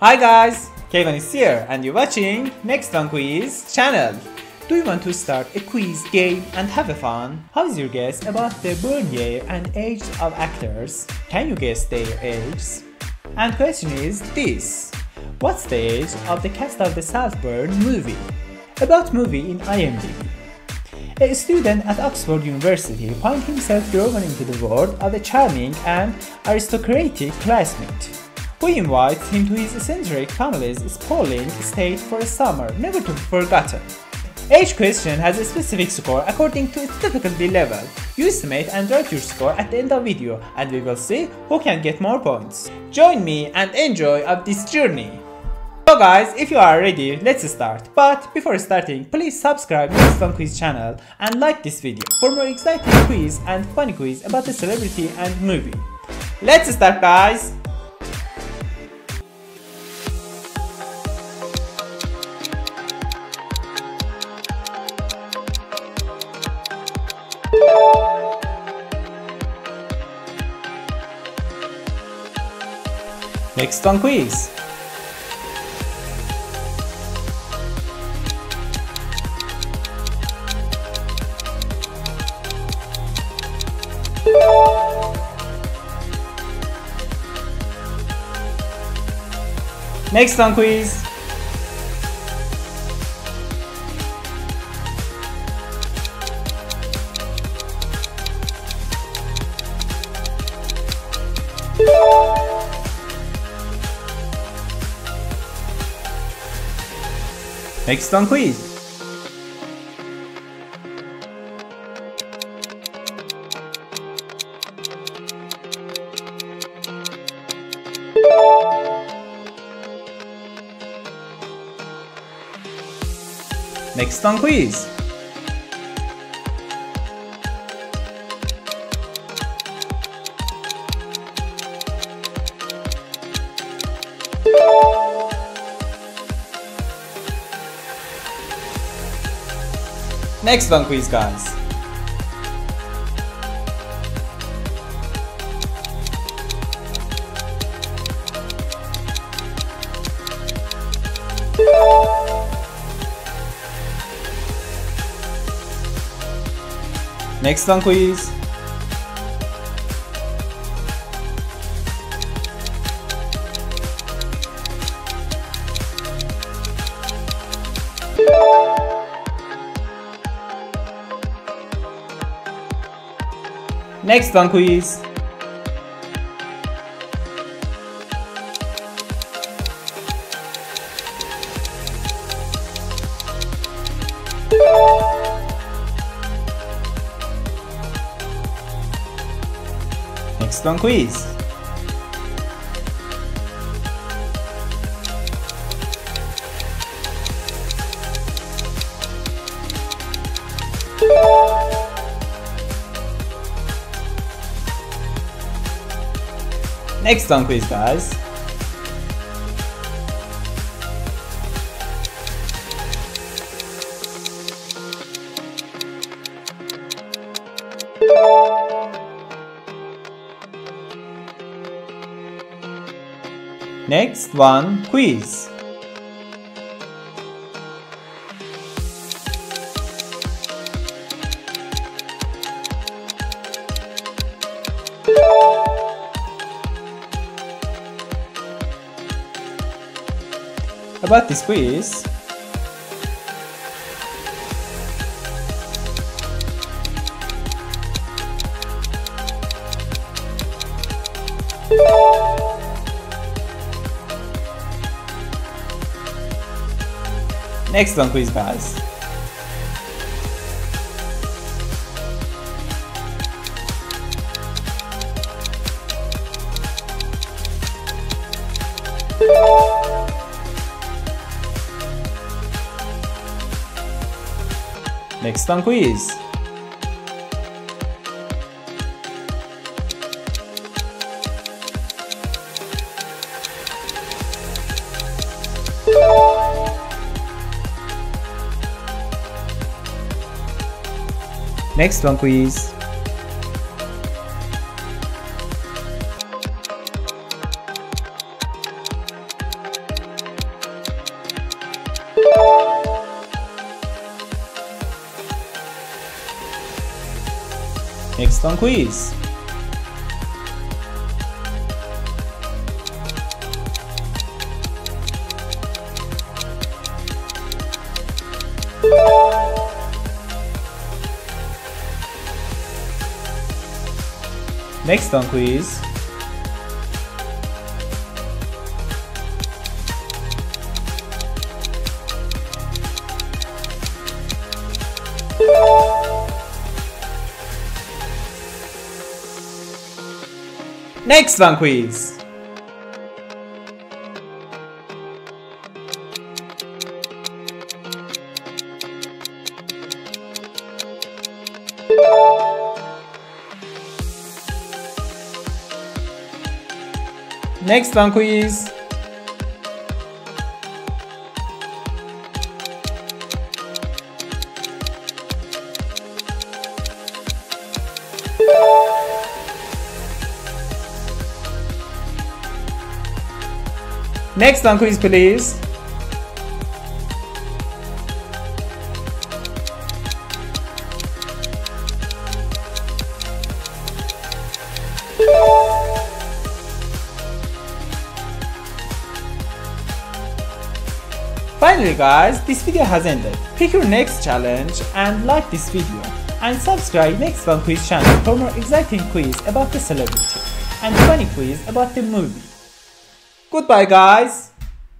Hi guys, Kevin is here and you're watching Next One Quiz channel. Do you want to start a quiz game and have a fun? How is your guess about the born year and age of actors? Can you guess their ages? And question is this. What's the age of the cast of the Saltburn movie? About movie in IMDb. A student at Oxford University finds himself thrown into the world of a charming and aristocratic classmate who invites him to his eccentric family's sprawling estate for a summer never to be forgotten. Each question has a specific score according to its difficulty level. You estimate and write your score at the end of video and we will see who can get more points. Join me and enjoy of this journey. So guys, if you are ready, let's start. But before starting, please subscribe to this One Quiz channel and like this video for more exciting quiz and funny quiz about the celebrity and movie. Let's start guys! Next one quiz. Next one quiz. Next one quiz. Next one quiz. Next one quiz guys. Next one quiz. Next one quiz. Next one quiz. Next one please guys. Next one quiz. About this quiz, Next one quiz guys. Next one quiz. Next one quiz. Next fun quiz. Next fun quiz. Next one quiz. Next one quiz. Next one quiz please. Finally guys, this video has ended. Pick your next challenge and like this video. And subscribe next one quiz channel for more exciting quiz about the celebrity and funny quiz about the movie. Goodbye guys!